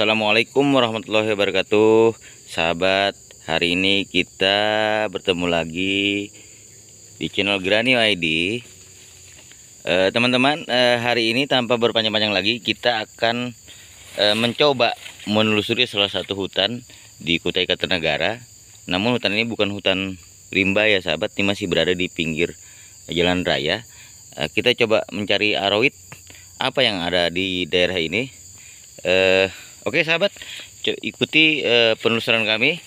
Assalamualaikum warahmatullahi wabarakatuh. Sahabat hari ini kita bertemu lagi di channel Granny ID eh, Teman-teman eh, hari ini tanpa berpanjang-panjang lagi kita akan eh, mencoba menelusuri salah satu hutan di Kutai Kartanegara. Namun hutan ini bukan hutan rimba ya sahabat. Ini masih berada di pinggir jalan raya. Eh, Kita coba mencari aroid apa yang ada di daerah ini? Uh, Oke sahabat, ikuti uh, penelusuran kami.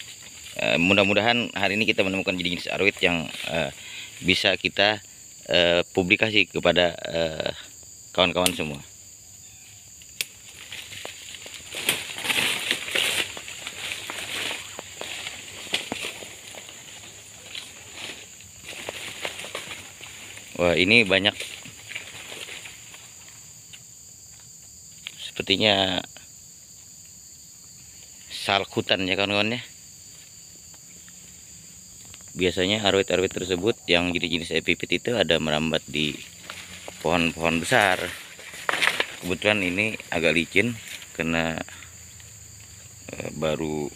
Uh, Mudah-mudahan hari ini kita menemukan jenis aroid yang uh, bisa kita uh, publikasi kepada kawan-kawan uh, semua. Wah ini banyak sepertinya salk hutan ya kawan-kawan ya. Biasanya arwit-arwit tersebut yang jenis-jenis epipit itu ada merambat di pohon-pohon besar. Kebetulan ini agak licin karena e, baru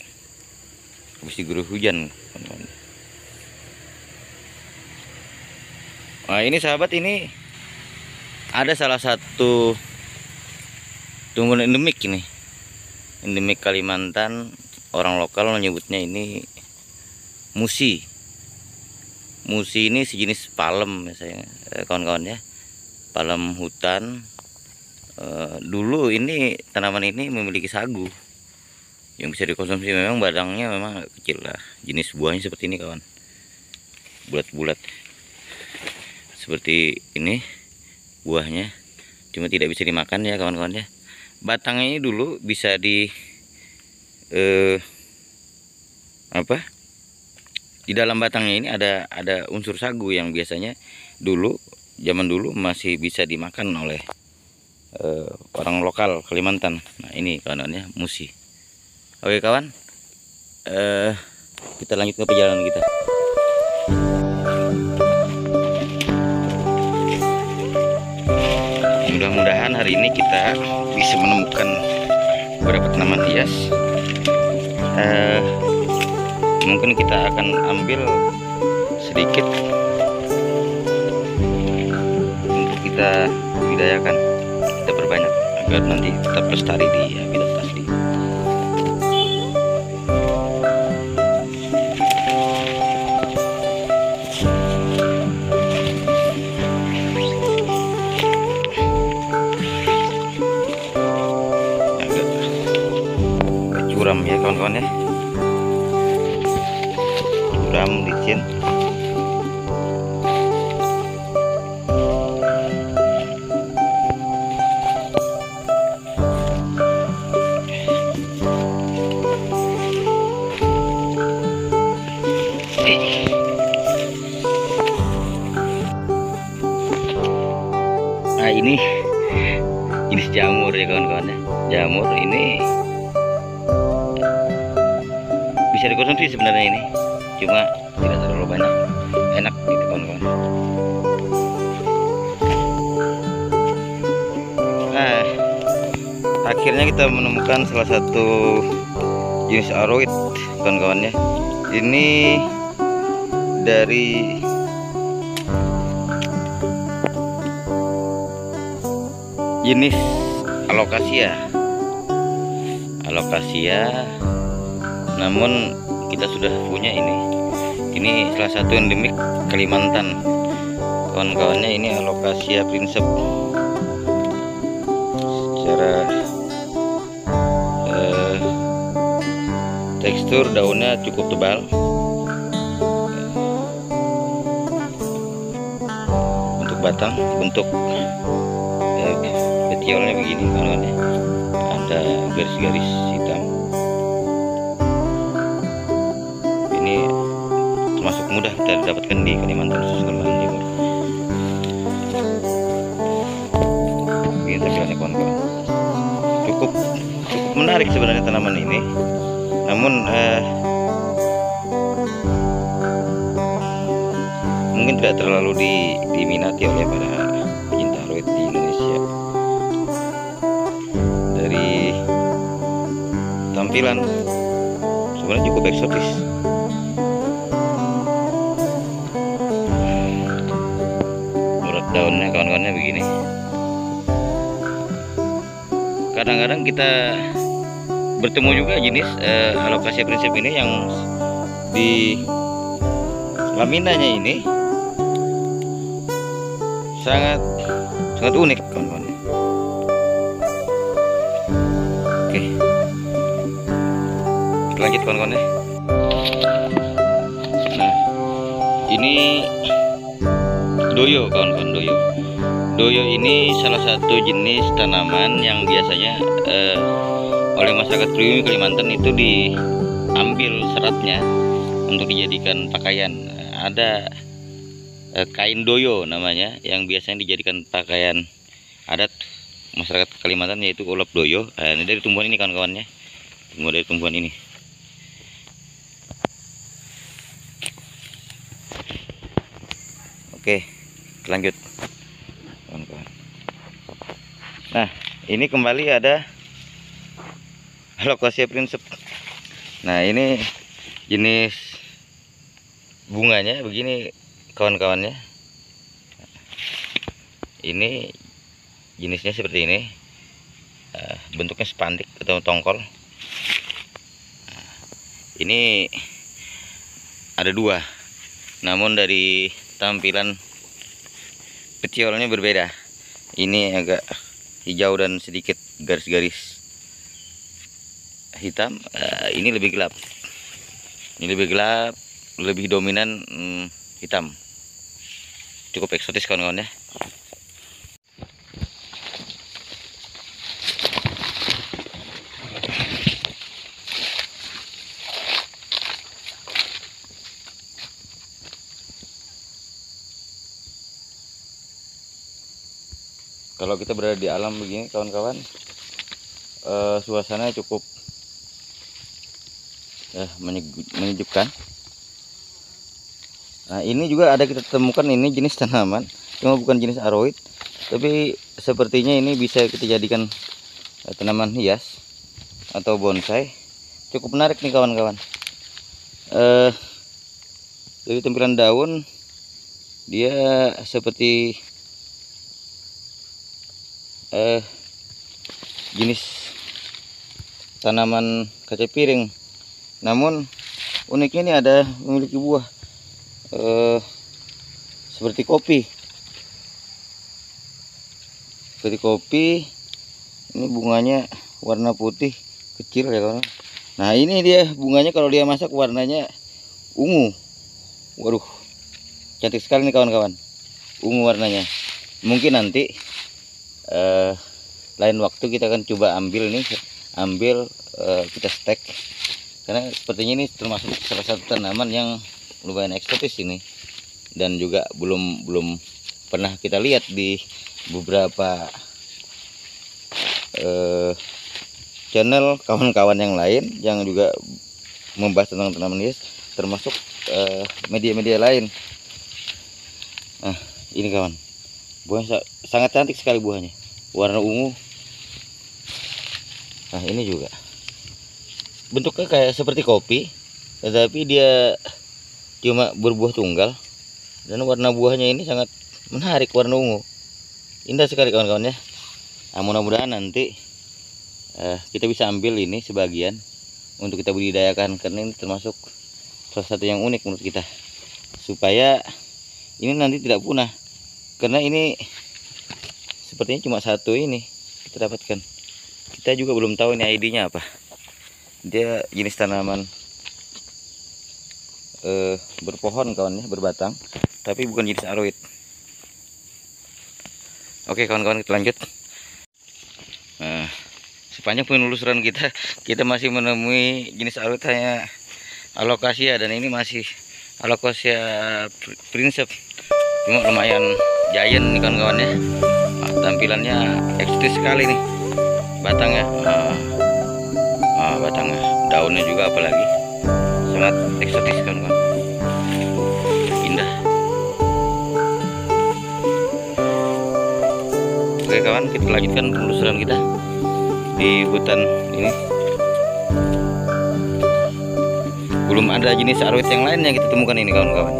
habis diguyur hujan nah ini sahabat ini ada salah satu tumbuhan endemik ini endemik Kalimantan orang lokal menyebutnya ini musi. Musi ini sejenis palem misalnya eh, kawan-kawan ya. Palem hutan. E, dulu ini tanaman ini memiliki sagu. Yang bisa dikonsumsi memang badangnya memang kecil lah. Jenis buahnya seperti ini kawan. Bulat-bulat. Seperti ini buahnya. Cuma tidak bisa dimakan ya kawan-kawan ya batangnya ini dulu bisa di eh, apa? Di dalam batangnya ini ada ada unsur sagu yang biasanya dulu zaman dulu masih bisa dimakan oleh eh, orang lokal Kalimantan. Nah ini kawan-kawannya musi. Oke kawan. Eh, kita lanjut ke perjalanan kita hari ini kita bisa menemukan beberapa tanaman hias. Uh, mungkin kita akan ambil sedikit untuk kita budidayakan. Kita perbanyak agar nanti tetap lestari di ya kawan-kawan ya. Curam licin. Nah ini jenis jamur ya kawan-kawan ya. Jamur ini bisa dikonsumsi sebenarnya ini. Cuma tidak terlalu banyak enak gitu kawan-kawan. Nah akhirnya kita menemukan salah satu jenis aroid kawan-kawannya ini dari jenis alokasia alokasia namun kita sudah punya ini. Ini salah satu endemik Kalimantan. Kawan-kawannya ini alokasia prinsip secara eh, tekstur daunnya cukup tebal. Untuk batang bentuk eh, petiolnya begini kawan-kawannya. Ada garis-garis mudah kita dapatkan di Kalimantan Kalimantan Timur. Ini tampilannya kawan-kawan. Cukup cukup menarik sebenarnya tanaman ini. Namun eh, mungkin tidak terlalu di, diminati oleh para pecinta aroid di Indonesia. Dari tampilan sebenarnya cukup eksotis daunnya kawan-kawannya begini. Kadang-kadang kita bertemu juga jenis eh, alokasi prinsip ini yang di laminanya ini sangat sangat unik kawan-kawan. Oke. Lanjut kawan-kawan ya. Nah ini doyo kawan-kawan doyo doyo ini salah satu jenis tanaman yang biasanya eh, oleh masyarakat pribumi Kalimantan itu diambil seratnya untuk dijadikan pakaian. Ada eh, kain doyo namanya yang biasanya dijadikan pakaian adat masyarakat Kalimantan yaitu ulap doyo. Nah, ini dari tumbuhan ini kawan-kawannya. Tumbuh dari tumbuhan ini. Oke lanjut. Nah ini kembali ada alokasia prinsip. Nah ini jenis bunganya begini kawan-kawannya. Ini jenisnya seperti ini. Uh, bentuknya spandik atau tongkol. Ini ada dua. Namun dari tampilan kecilnya berbeda. Ini agak hijau dan sedikit garis-garis hitam. Uh, ini lebih gelap. Ini lebih gelap lebih dominan hmm, hitam. Cukup eksotis kawan-kawan ya kalau kita berada di alam begini kawan-kawan uh, suasana cukup uh, menyejukkan. Nah ini juga ada kita temukan ini jenis tanaman cuma bukan jenis aroid tapi sepertinya ini bisa kita jadikan uh, tanaman hias atau bonsai. Cukup menarik nih kawan-kawan. Uh, dari tampilan daun dia seperti eh, jenis tanaman kaca piring. Namun uniknya ini ada memiliki buah eh, seperti kopi. Seperti kopi ini bunganya warna putih kecil ya kawan. Nah ini dia bunganya kalau dia masak warnanya ungu. Waduh cantik sekali nih kawan-kawan. Ungu warnanya. Mungkin nanti uh, lain waktu kita akan coba ambil nih ambil uh, kita stek. Karena sepertinya ini termasuk salah satu tanaman yang lumayan eksotis ini. Dan juga belum belum pernah kita lihat di beberapa uh, channel kawan-kawan yang lain yang juga membahas tentang tanaman hias termasuk media-media uh, lain. Nah ini kawan. Buah sangat cantik sekali buahnya. Warna ungu nah ini juga. Bentuknya kayak seperti kopi tetapi dia cuma berbuah tunggal. Dan warna buahnya ini sangat menarik warna ungu. Indah sekali kawan-kawan ya. Nah, mudah-mudahan nanti uh, kita bisa ambil ini sebagian untuk kita budidayakan karena ini termasuk salah satu yang unik menurut kita. Supaya ini nanti tidak punah. Karena ini sepertinya cuma satu ini kita dapatkan kita juga belum tahu ini ID nya apa. Dia jenis tanaman eh, berpohon kawan ya berbatang tapi bukan jenis aroid. Oke kawan-kawan kita lanjut. Nah, sepanjang penelusuran kita kita masih menemui jenis aroid hanya alokasia dan ini masih alokasia prinsip cuma lumayan giant nih kawan-kawan ya. Nah, tampilannya eksotis sekali nih batangnya nah, nah, batangnya daunnya juga apalagi. Sangat eksotis kawan-kawan. Indah. Oke kawan kita lanjutkan penelusuran kita di hutan ini. Belum ada jenis aroid yang lain yang kita temukan ini kawan-kawan.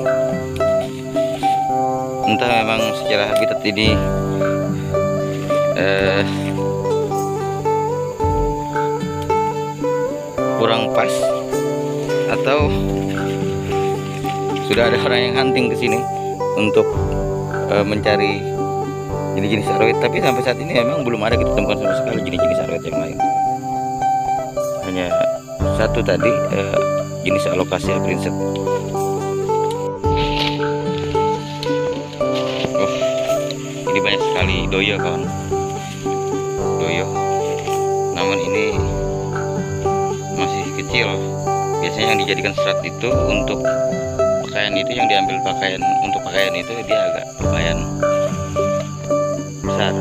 Entah memang secara habitat ini eh, kurang pas. Atau sudah ada orang yang hunting ke sini untuk uh, mencari jenis-jenis aroid tapi sampai saat ini memang belum ada kita temukan sama sekali jenis-jenis aroid yang lain. Hanya satu tadi uh, jenis alokasi prinsip oh ini banyak sekali doyo kawan. Doyo. Namun ini kecil. Biasanya yang dijadikan serat itu untuk pakaian itu yang diambil pakaian untuk pakaian itu dia agak lumayan besar.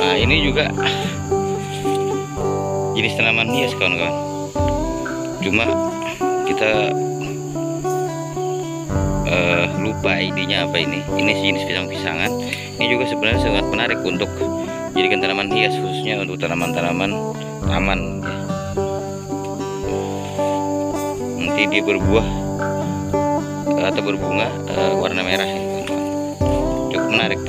Nah ini juga jenis tanaman hias kawan-kawan. Cuma kita uh, lupa idenya apa ini. Ini jenis pisang-pisangan. Ini juga sebenarnya sangat menarik untuk jadikan tanaman hias khususnya untuk tanaman-tanaman taman. Nanti dia berbuah atau berbunga uh, warna merah cukup menarik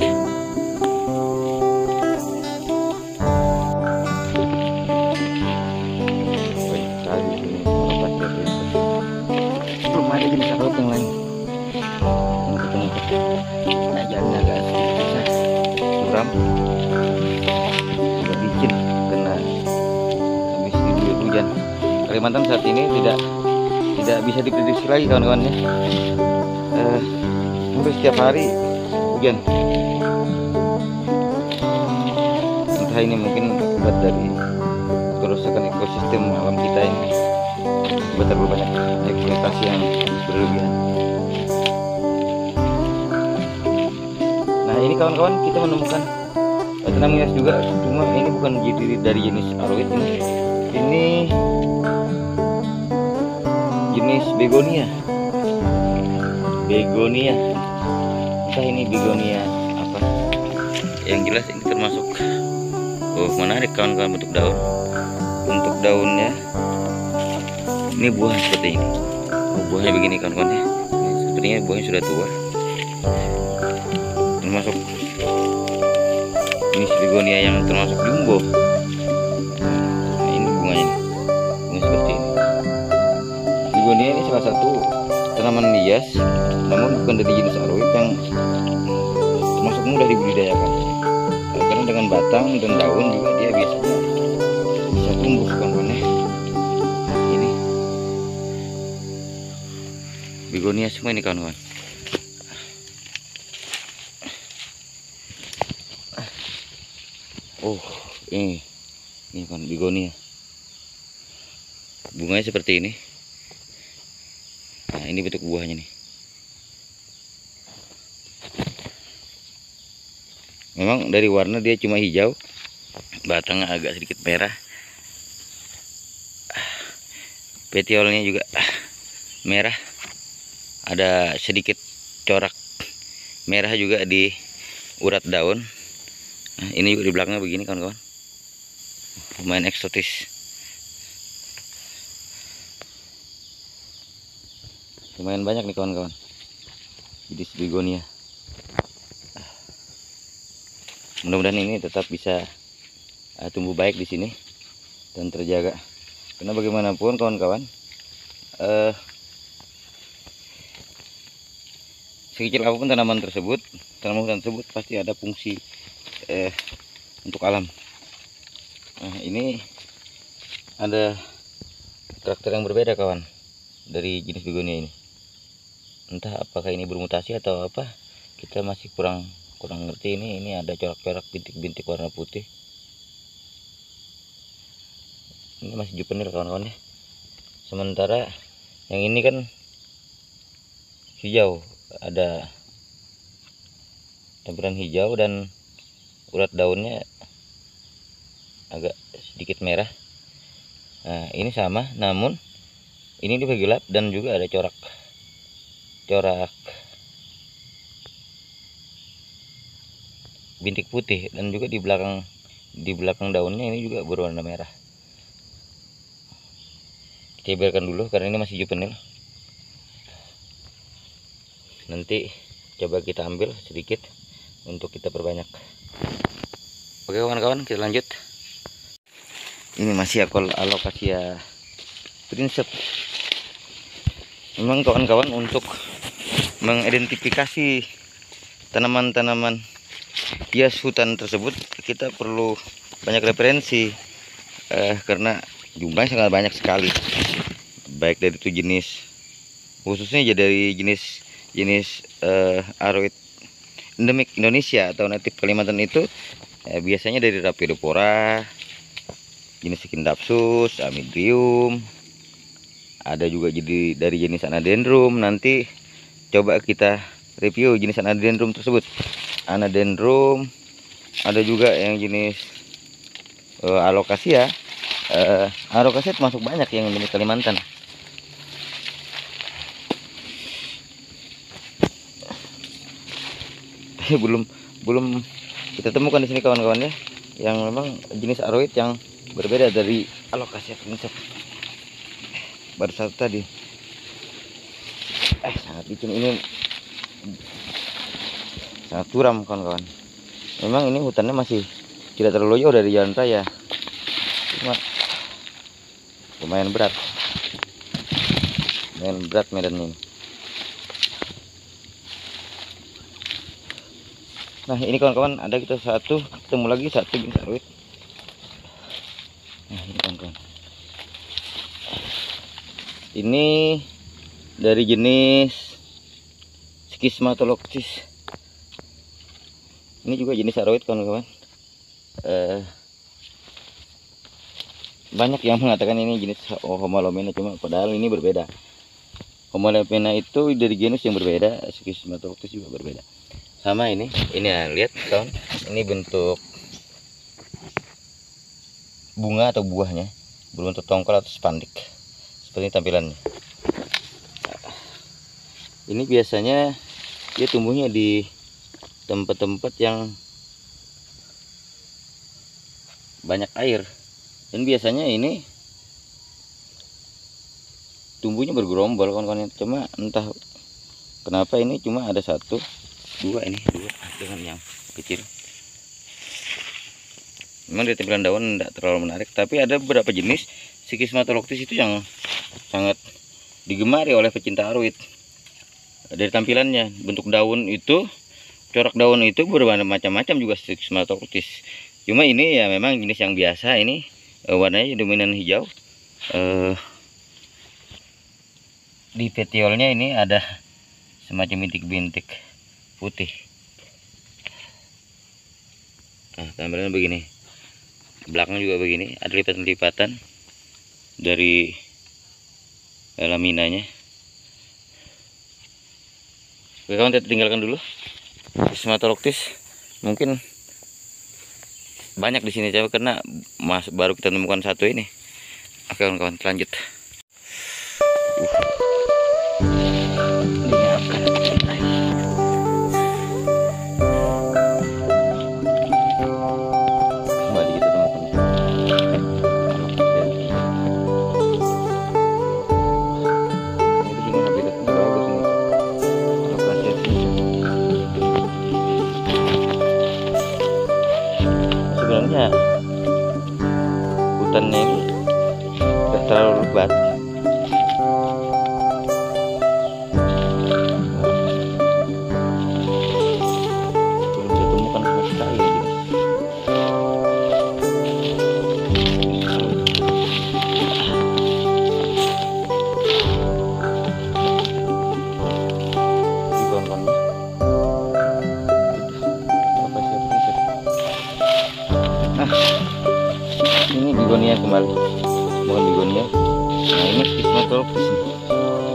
Kalimantan saat ini tidak tidak bisa diprediksi lagi kawan-kawan ya. Eh, setiap hari hujan. Entah ini mungkin akibat dari kerusakan ekosistem alam kita ini. Akibat terlalu banyak eksploitasi yang berlebihan. Nah ini kawan-kawan kita menemukan tenang hias juga, cuma ini bukan jadi dari jenis ini. Ini begonia. Begonia. Entah ini begonia apa? Yang jelas ini termasuk oh menarik kawan-kawan bentuk daun. Untuk daunnya ini buah seperti ini. Oh, buahnya begini kawan-kawan ya. Sepertinya buahnya sudah tua. Termasuk jenis begonia yang termasuk jumbo begonia ini salah satu tanaman hias namun bukan dari jenis aroid yang termasuk mudah dibudidayakan. Karena dengan batang dan daun juga dia biasanya bisa tumbuh kawan-kawan ini. Begonia semua ini kawan-kawan. Oh ini. Ini kan begonia bunganya seperti ini ini bentuk buahnya nih. Memang dari warna dia cuma hijau batangnya agak sedikit merah. Petiolnya juga merah. Ada sedikit corak merah juga di urat daun. Nah, ini juga di belakangnya begini kawan-kawan. Lumayan eksotis lumayan banyak nih kawan-kawan. Jenis begonia mudah-mudahan ini tetap bisa uh, tumbuh baik di sini dan terjaga. Karena bagaimanapun kawan-kawan uh, sekecil apa pun tanaman tersebut tanaman tersebut pasti ada fungsi uh, untuk alam. Nah ini ada karakter yang berbeda kawan dari jenis begonia ini entah apakah ini bermutasi atau apa kita masih kurang kurang ngerti ini ini ada corak-corak bintik-bintik warna putih. Ini masih juvenil kawan-kawan ya. Sementara yang ini kan hijau ada tampilan hijau dan urat daunnya agak sedikit merah. Nah ini sama namun ini lebih gelap dan juga ada corak corak. Bintik putih dan juga di belakang di belakang daunnya ini juga berwarna merah. Kita biarkan dulu karena ini masih juvenil nanti coba kita ambil sedikit untuk kita perbanyak. Oke kawan-kawan kita lanjut. Ini masih akol alokasia prinsip. Memang kawan-kawan untuk mengidentifikasi tanaman-tanaman hias hutan tersebut kita perlu banyak referensi eh, karena jumlahnya sangat banyak sekali. Baik dari itu jenis khususnya dari jenis jenis eh, aroid endemik Indonesia atau natif Kalimantan itu eh, biasanya dari Rapidopora jenis Skindapsus, Amidrium ada juga jadi dari jenis Anadendrum nanti coba kita review jenis Anadendrum tersebut. Anadendrum ada juga yang jenis uh, alokasia uh, alokasia termasuk banyak yang jenis Kalimantan. Belum belum kita temukan di sini kawan-kawan ya. Yang memang jenis aroid yang berbeda dari alokasia prinsip baru satu tadi bikin ini. Sangat curam kawan-kawan. Memang ini hutannya masih tidak terlalu jauh dari jalan raya. Cuma lumayan berat. Lumayan berat medan ini. Nah ini kawan-kawan ada kita satu ketemu lagi satu jenis sawit. Nah ini kawan-kawan. Ini dari jenis skismatologis ini juga jenis aroid kawan-kawan. Eh, banyak yang mengatakan ini jenis homalomena cuma padahal ini berbeda. Homalomena itu dari genus yang berbeda skismatologis juga berbeda. Sama ini ini ya lihat kawan. Ini bentuk bunga atau buahnya. Berbentuk tongkol atau spandik. Seperti tampilannya. Ini biasanya dia tumbuhnya di tempat-tempat yang banyak air. Dan biasanya ini tumbuhnya bergerombol kawan-kawan. Cuma entah kenapa ini cuma ada satu dua ini dua dengan yang kecil. Memang di tampilan daun tidak terlalu menarik tapi ada beberapa jenis Sikismatoloctis itu yang sangat digemari oleh pecinta aruit dari tampilannya bentuk daun itu corak daun itu bermacam-macam juga Sikismatoloctis cuma ini ya memang jenis yang biasa ini eh, warnanya dominan hijau. Eh, di petiolnya ini ada semacam bintik-bintik putih. Nah tampilannya begini. Belakang juga begini ada lipatan-lipatan dari laminanya oke kawan kita tinggalkan dulu. Smatoloctis mungkin banyak di sini coba karena mas baru kita temukan satu ini. Oke kawan-kawan lanjut. Uh. Bigonia kembali. Bukan bigonia nah ini skismatologis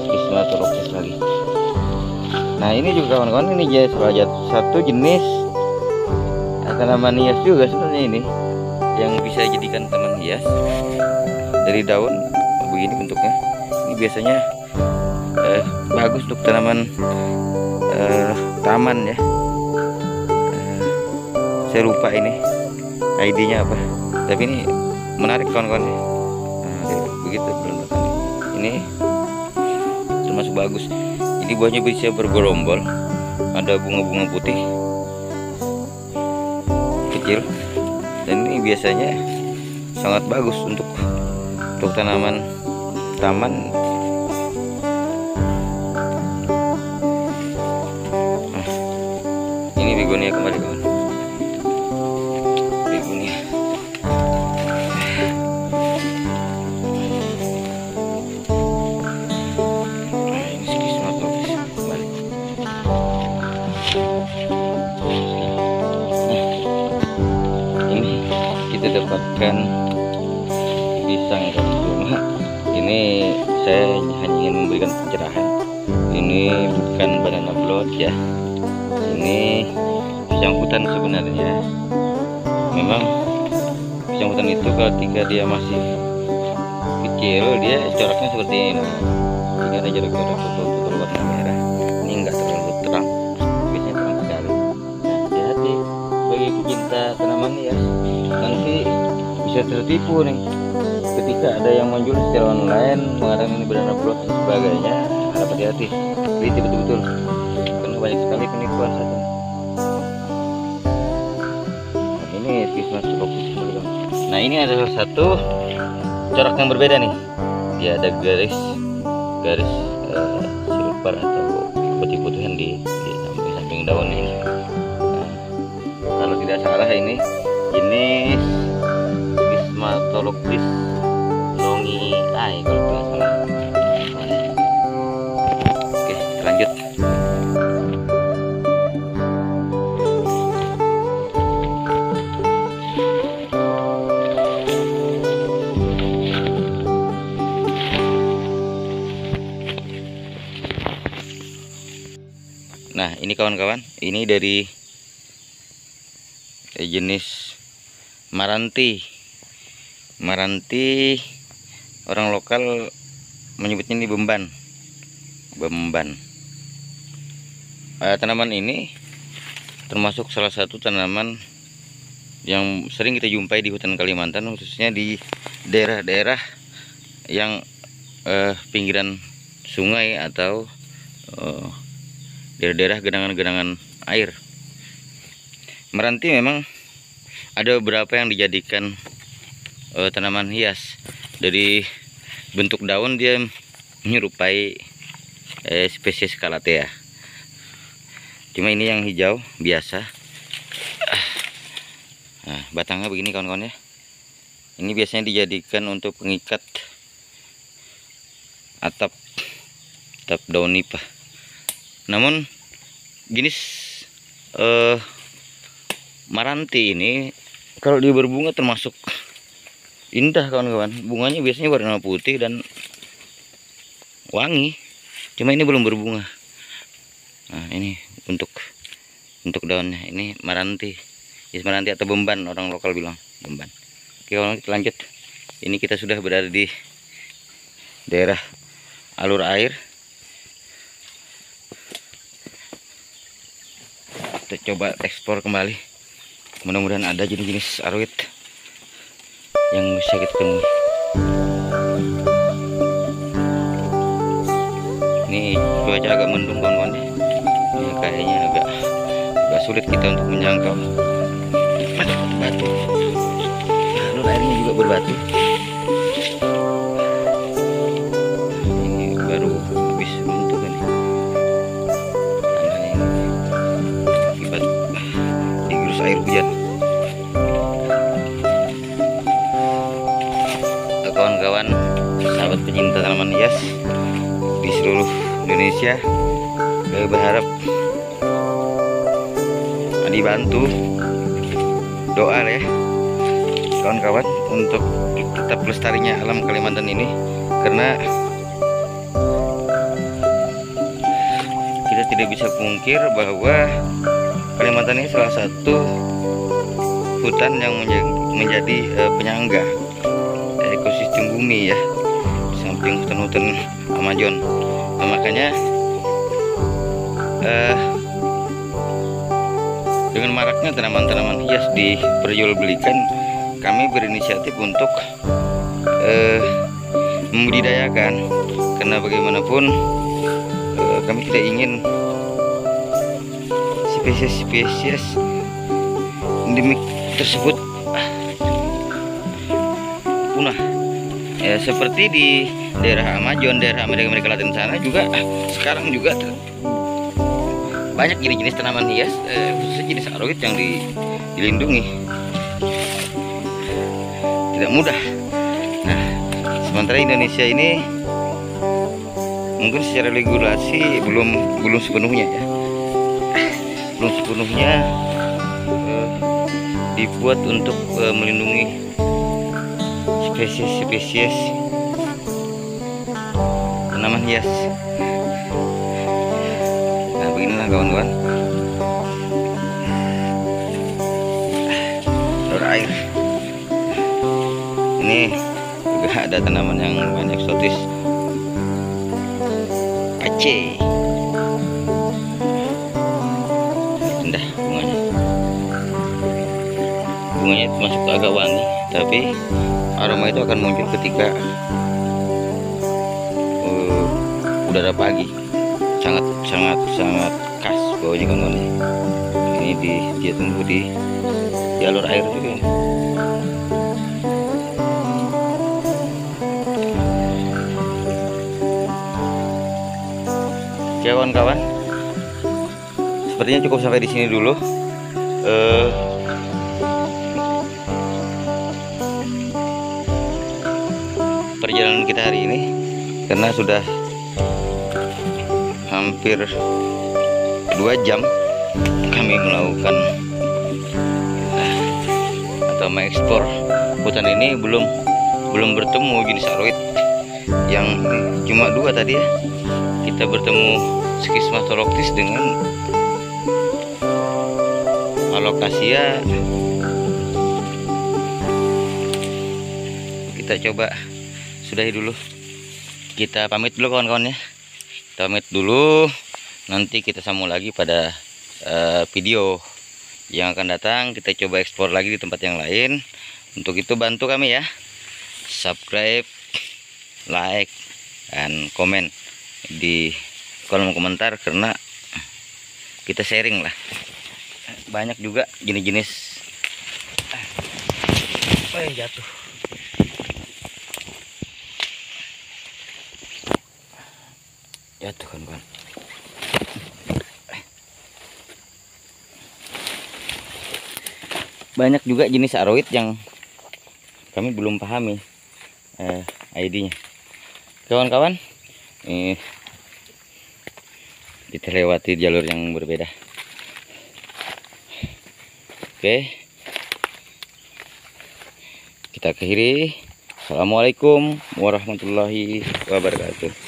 skismatologis lagi nah ini juga kawan-kawan ini jadi salah satu jenis tanaman hias juga sebenarnya ini yang bisa jadikan taman hias. Dari daun begini bentuknya. Ini biasanya eh, bagus untuk tanaman eh, taman ya. Eh, saya lupa ini ID-nya apa. Tapi ini menarik kawan-kawan nah, begitu ini. Termasuk bagus. Ini buahnya bisa bergerombol. Ada bunga-bunga putih. Kecil. Dan ini biasanya sangat bagus untuk untuk tanaman. Taman dapatkan pisang dan cuma ini saya hanya ingin memberikan pencerahan. Ini bukan banana blood ya. Ini pisang hutan sebenarnya. Memang pisang hutan itu ketika dia masih kecil dia coraknya seperti ini. Jika ada jarak-jarak tanaman hias nanti bisa tertipu nih. Ketika ada yang menjual secara online mengatakan ini banana block dan sebagainya harap hati-hati. Teliti betul-betul. Karena banyak sekali penipuan saat ini nah, ini Christmas tropis nah ini ada salah satu corak yang berbeda nih. Dia ada garis garis uh, kalau tidak salah ini jenis Gismatologis longi ai kalau tidak salah. Oke lanjut. Nah ini kawan-kawan ini dari jenis maranti. Maranti orang lokal menyebutnya ini bemban. Bemban. Eh, tanaman ini termasuk salah satu tanaman yang sering kita jumpai di hutan Kalimantan khususnya di daerah-daerah yang eh, pinggiran sungai atau eh, daerah-daerah genangan-genangan air meranti memang ada beberapa yang dijadikan uh, tanaman hias. Dari bentuk daun dia menyerupai eh, spesies calathea cuma ini yang hijau biasa. Nah batangnya begini kawan-kawan ya. Ini biasanya dijadikan untuk pengikat atap atap daun nipah. Namun jenis eh, maranti ini kalau dia berbunga termasuk indah kawan-kawan. Bunganya biasanya warna putih dan wangi. Cuma ini belum berbunga. Nah ini untuk untuk daunnya. Ini maranti. Jenis maranti atau bemban orang lokal bilang. Bemban. Oke kawan kita lanjut. Ini kita sudah berada di daerah alur air. Kita coba ekspor kembali mudah-mudahan ada jenis-jenis aroid yang bisa kita temui. Ini cuaca agak mendung kawan-kawan. Ini kayaknya agak agak sulit kita untuk menjangkau. Batu. Alur airnya juga berbatu seluruh Indonesia saya berharap dibantu doa ya kawan-kawan untuk tetap lestarinya alam Kalimantan ini karena kita tidak bisa pungkir bahwa Kalimantan ini salah satu hutan yang menjadi, uh, penyangga ekosistem bumi ya samping hutan-hutan Amazon nah, makanya uh, dengan maraknya tanaman-tanaman hias diperjualbelikan kami berinisiatif untuk eh, membudidayakan. Karena bagaimanapun eh, kami tidak ingin spesies-spesies endemik tersebut punah ya seperti di daerah Amazon daerah Amerika Amerika Latin sana juga sekarang juga banyak jenis-jenis tanaman hias eh, khususnya jenis aroid yang di, dilindungi. Tidak mudah. Nah sementara Indonesia ini mungkin secara regulasi belum belum sepenuhnya ya. Belum sepenuhnya eh, dibuat untuk eh, melindungi spesies-spesies tanaman hias nah beginilah kawan-kawan. Telur air. Ini juga ada tanaman yang banyak eksotis. Aceh. Indah bunganya. Bunganya masuk agak wangi tapi aroma itu akan muncul ketika uh, udara pagi. Sangat sangat sangat khas baunya kawan ini di dia tumbuh di jalur air juga. Oke kawan-kawan. Sepertinya cukup sampai di sini dulu. Eh, perjalanan kita hari ini karena sudah hampir dua jam kami melakukan eh, atau mengekspor hutan ini. Belum belum bertemu jenis aroid yang cuma dua tadi ya. Kita bertemu skismatologis dengan alokasia kita coba sudahi dulu. Kita pamit dulu kawan-kawan ya. Kita pamit dulu. Nanti kita sambung lagi pada uh, video yang akan datang. Kita coba ekspor lagi di tempat yang lain. Untuk itu bantu kami ya. Subscribe like dan komen di kolom komentar karena kita sharing lah. Banyak juga jenis-jenis. Oh yang jatuh jatuh kan kan banyak juga jenis aroid yang kami belum pahami eh, ID-nya kawan-kawan ini kita lewati jalur yang berbeda. Oke. Kita akhiri. Assalamualaikum warahmatullahi wabarakatuh